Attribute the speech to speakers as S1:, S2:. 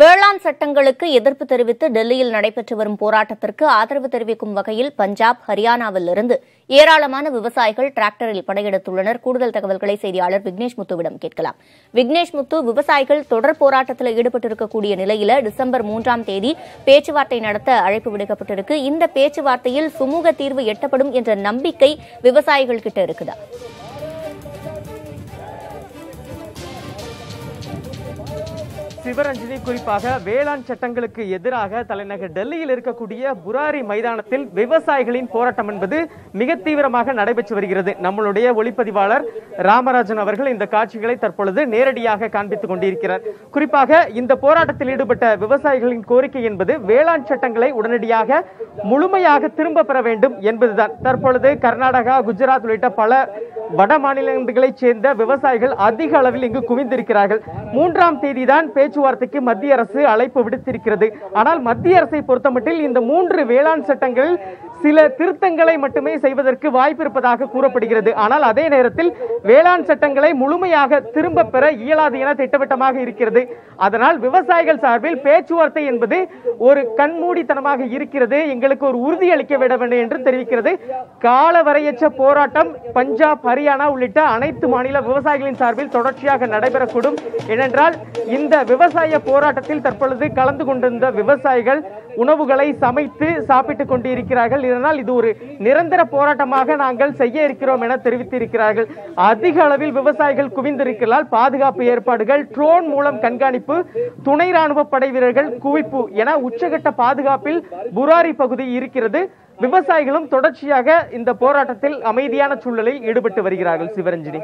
S1: வேளாண் சட்டங்களுக்கு எதிர்ப்பு தெரிவித்து டெல்லியில் நடைபெற்று வரும் போராட்டத்திற்கு ஆதரவு தெரிவிக்கும் வகையில் பஞ்சாப் ஹரியானாவிலிருந்து ஏராளமான விவசாயிகள் டிராக்டரில் படையெடுத்துள்ளனர். கூடுதல் தகவல்களை செய்தியாளர் விக்னேஷ் முத்துவிடம் கேட்கலாம். விக்னேஷ் முத்து விவசாயிகள் தொடர் போராட்டத்தில் ஈடுபட்டிருக்கக்கூடிய நிலையில டிசம்பர் மூன்றாம் தேதி பேச்சுவார்த்தை நடத்த அழைப்பு விடுக்கப்பட்டிருக்கு. இந்த பேச்சுவார்த்தையில் சுமூக தீர்வு எட்டப்படும் என்ற நம்பிக்கை விவசாயிகள் கிட்ட இருக்குதா?
S2: சிவரஞ்சனி குறிப்பாக வேளாண் சட்டங்களுக்கு எதிராக தலைநகர் டெல்லியில் இருக்கக்கூடிய புராரி மைதானத்தில் விவசாயிகளின் போராட்டம் என்பது மிக தீவிரமாக நடைபெற்று வருகிறது. நம்மளுடைய ஒளிப்பதிவாளர் ராமராஜன் அவர்கள் இந்த காட்சிகளை தற்பொழுது நேரடியாக காண்பித்துக் கொண்டிருக்கிறார். குறிப்பாக இந்த போராட்டத்தில் ஈடுபட்ட விவசாயிகளின் கோரிக்கை என்பது வேளாண் சட்டங்களை உடனடியாக முழுமையாக திரும்ப பெற வேண்டும் என்பதுதான். தற்பொழுது கர்நாடகா குஜராத் உள்ளிட்ட பல வட மாநிலங்களைச் சேர்ந்த விவசாயிகள் அதிக அளவில் இங்கு குவிந்திருக்கிறார்கள். மூன்றாம் தேதி தான் பேச்சுவார்த்தைக்கு மத்திய அரசு அழைப்பு விடுத்திருக்கிறது. ஆனால் மத்திய அரசை பொறுத்தமட்டில் இந்த மூன்று வேளாண் சட்டங்கள் சில திருத்தங்களை மட்டுமே செய்வதற்கு வாய்ப்பு இருப்பதாக கூறப்படுகிறது. ஆனால் அதே நேரத்தில் வேளாண் சட்டங்களை முழுமையாக திரும்ப பெற இயலாது என திட்டவட்டமாக இருக்கிறது. அதனால் விவசாயிகள் சார்பில் பேச்சுவார்த்தை என்பது ஒரு கண்மூடித்தனமாக இருக்கிறது. எங்களுக்கு ஒரு உறுதி அளிக்க விட வேண்டும் என்று தெரிவிக்கிறது. காலவரையற்ற போராட்டம் பஞ்சாப் ஹரியானா உள்ளிட்ட அனைத்து மாநில விவசாயிகளின் சார்பில் தொடர்ச்சியாக நடைபெறக்கூடும். ஏனென்றால் இந்த விவசாய போராட்டத்தில் தற்பொழுது கலந்து கொண்டிருந்த விவசாயிகள் உணவுகளை சமைத்து சாப்பிட்டுக் கொண்டிருக்கிறார்கள். இதனால் இது ஒரு நிரந்தர போராட்டமாக நாங்கள் செய்ய இருக்கிறோம் என தெரிவித்திருக்கிறார்கள். அதிக அளவில் விவசாயிகள் குவிந்திருக்கிறால் பாதுகாப்பு ஏற்பாடுகள் ட்ரோன் மூலம் கண்காணிப்பு துணை ராணுவ படை வீரர்கள் குவிப்பு என உச்சகட்ட பாதுகாப்பில் புராரி பகுதி இருக்கிறது. விவசாயிகளும் தொடர்ச்சியாக இந்த போராட்டத்தில் அமைதியான சூழலில் ஈடுபட்டு வருகிறார்கள் சிவரஞ்சினி.